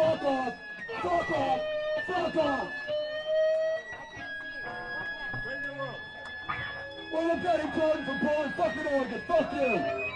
off! Fuck off! Fuck off! Well, look at him, Jordan from Portland, fucking Oregon. Fuck you!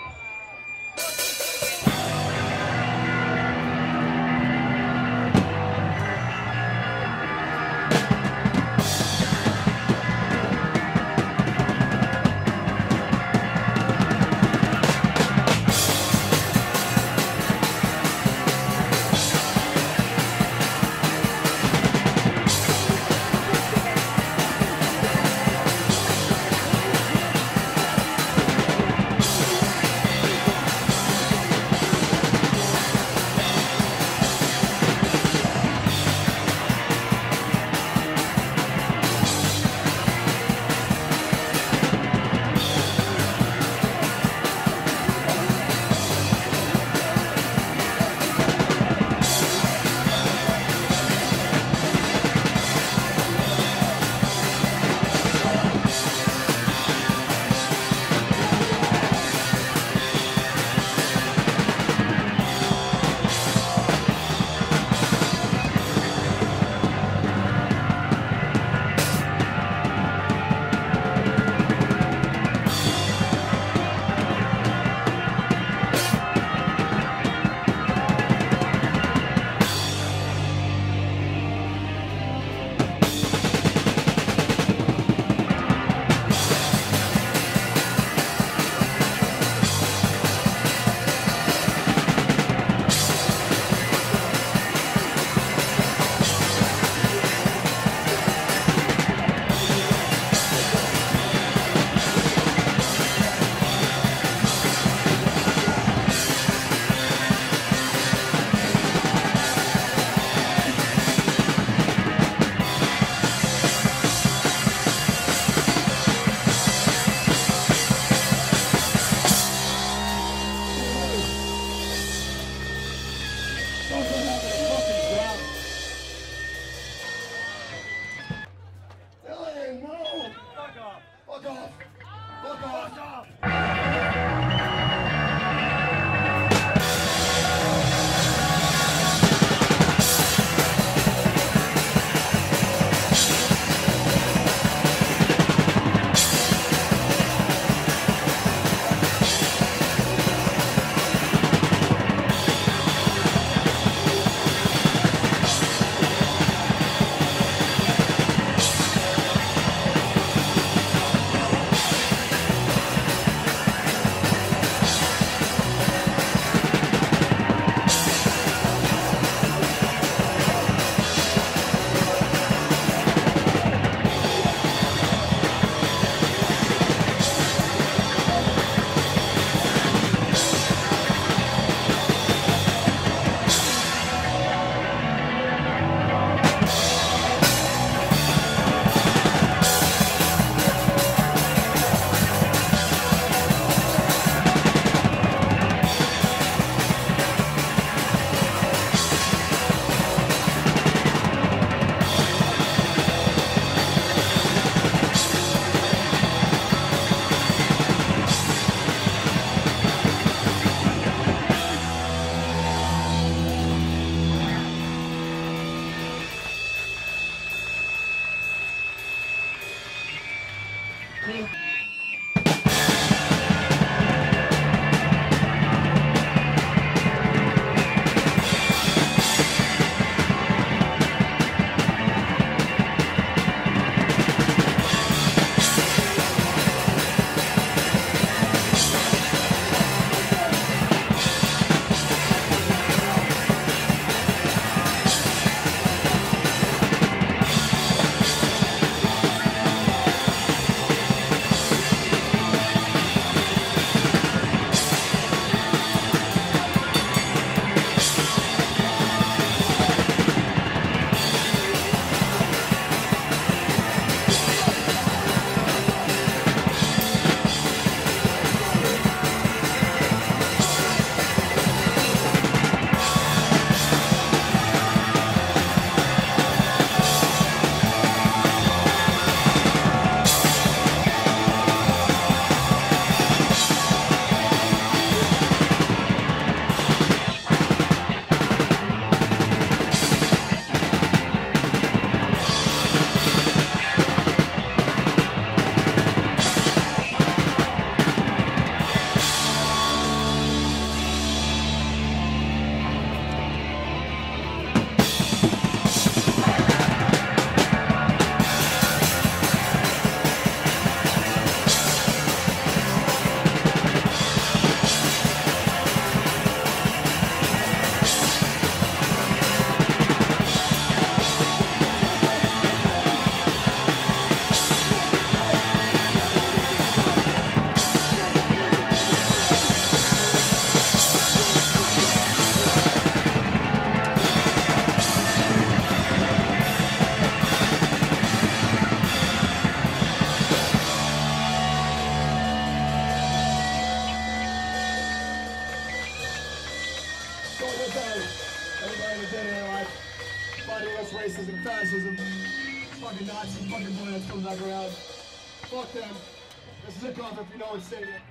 Cover if you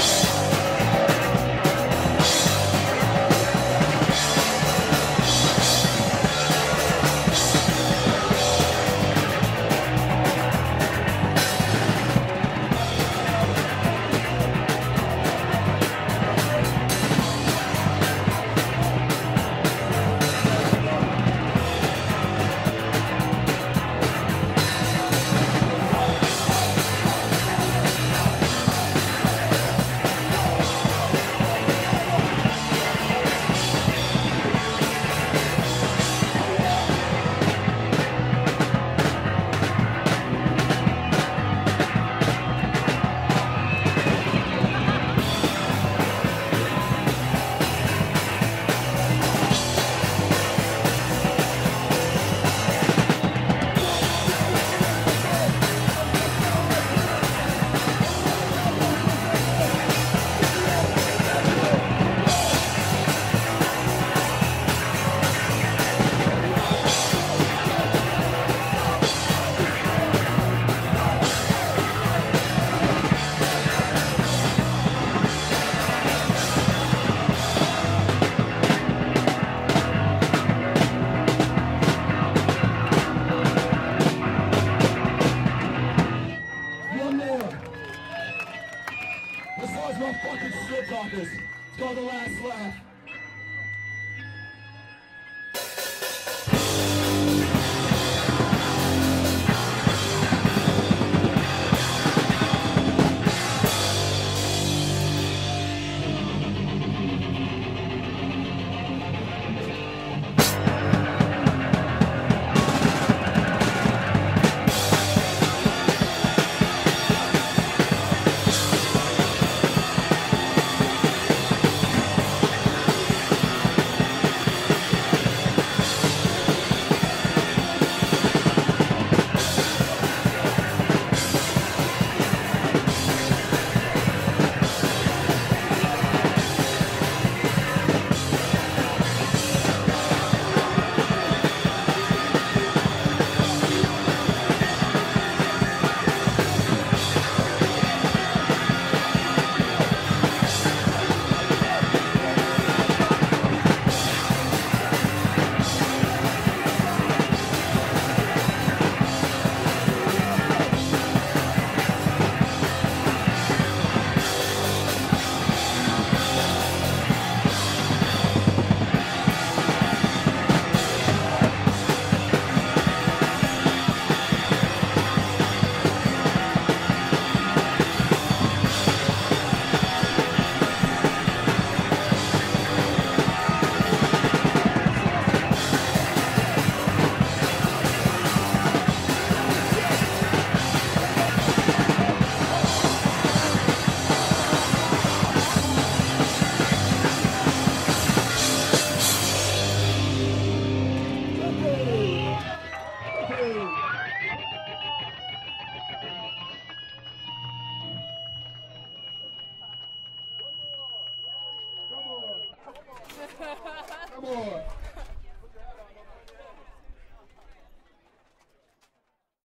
know